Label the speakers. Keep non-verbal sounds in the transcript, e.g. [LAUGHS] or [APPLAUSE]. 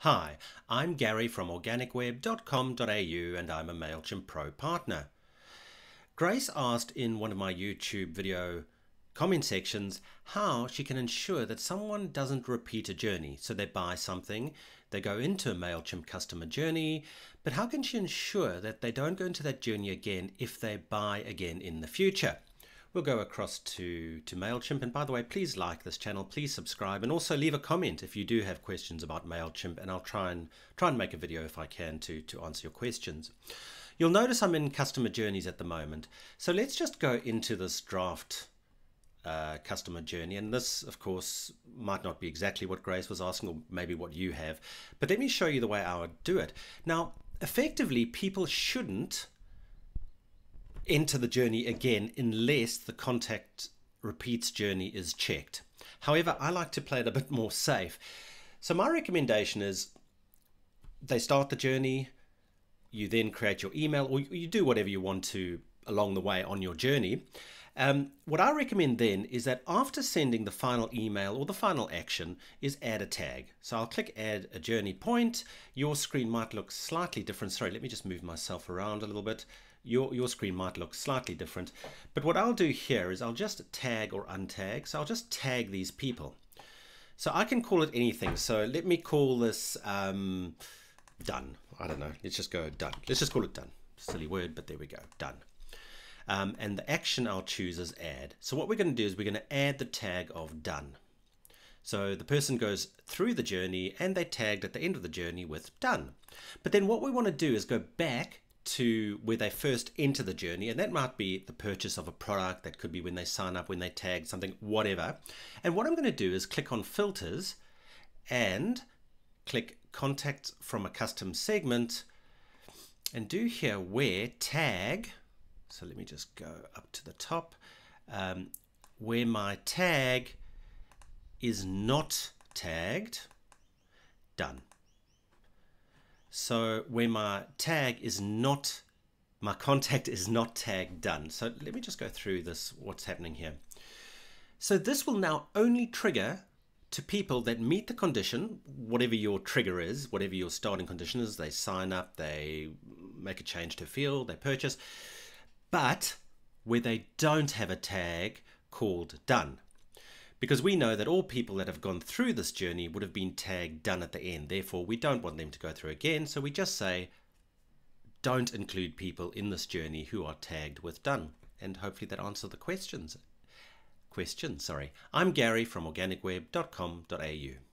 Speaker 1: Hi, I'm Gary from organicweb.com.au and I'm a MailChimp Pro partner. Grace asked in one of my YouTube video comment sections how she can ensure that someone doesn't repeat a journey. So they buy something, they go into a MailChimp customer journey, but how can she ensure that they don't go into that journey again if they buy again in the future? We'll go across to, to MailChimp. And by the way, please like this channel, please subscribe, and also leave a comment if you do have questions about MailChimp, and I'll try and try and make a video if I can to, to answer your questions. You'll notice I'm in customer journeys at the moment. So let's just go into this draft uh, customer journey. And this, of course, might not be exactly what Grace was asking, or maybe what you have. But let me show you the way I would do it. Now, effectively, people shouldn't enter the journey again unless the contact repeats journey is checked. However, I like to play it a bit more safe. So my recommendation is they start the journey, you then create your email, or you do whatever you want to along the way on your journey. Um, what I recommend then is that after sending the final email or the final action is add a tag. So I'll click add a journey point. Your screen might look slightly different. Sorry, let me just move myself around a little bit your, your screen might look slightly different. But what I'll do here is I'll just tag or untag. So I'll just tag these people. So I can call it anything. So let me call this um, done. I don't know. Let's just go done. Let's just call it done. Silly word, but there we go. Done. Um, and the action I'll choose is add. So what we're going to do is we're going to add the tag of done. So the person goes through the journey and they tagged at the end of the journey with done. But then what we want to do is go back to where they first enter the journey, and that might be the purchase of a product, that could be when they sign up, when they tag something, whatever. And what I'm going to do is click on filters and click contact from a custom segment and do here where tag, so let me just go up to the top, um, where my tag is not tagged, done. So where my tag is not, my contact [LAUGHS] is not tagged done. So let me just go through this, what's happening here. So this will now only trigger to people that meet the condition, whatever your trigger is, whatever your starting condition is, they sign up, they make a change to field, they purchase, but where they don't have a tag called done because we know that all people that have gone through this journey would have been tagged done at the end. Therefore, we don't want them to go through again. So we just say, don't include people in this journey who are tagged with done. And hopefully that answers the questions. Question, sorry. I'm Gary from organicweb.com.au.